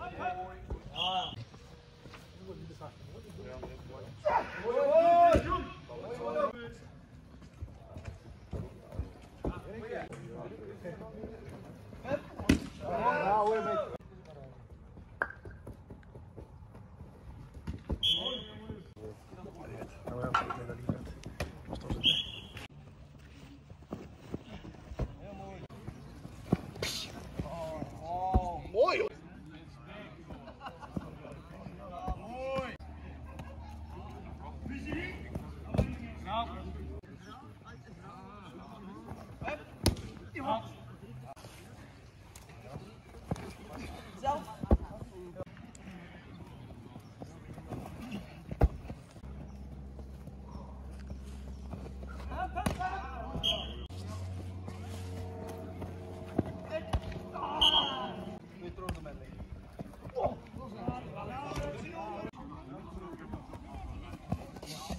Yeah.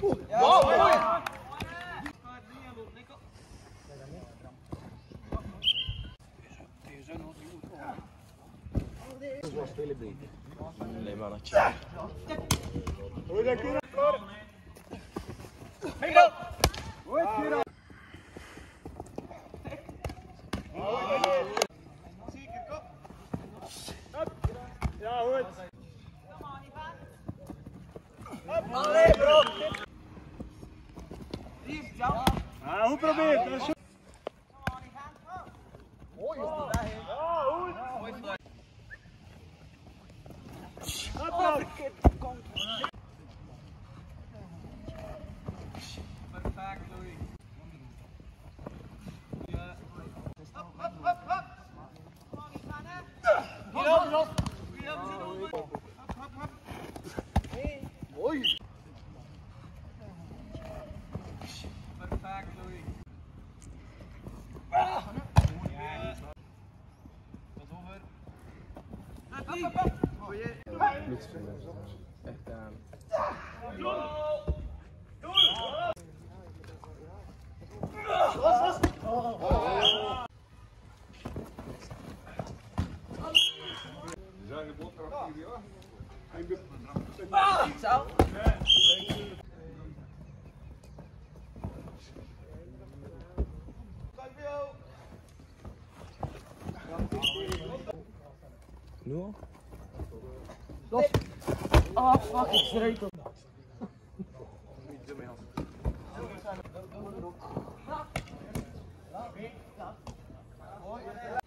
Le manacce. Dovete anche raccogliere. Ja, hoor. Kom on, Ivan. um pro meio. Tá Niet spelen. Echt aan. De bot. Nu al? Los! Ah, fuck, ik zweet hem. Niet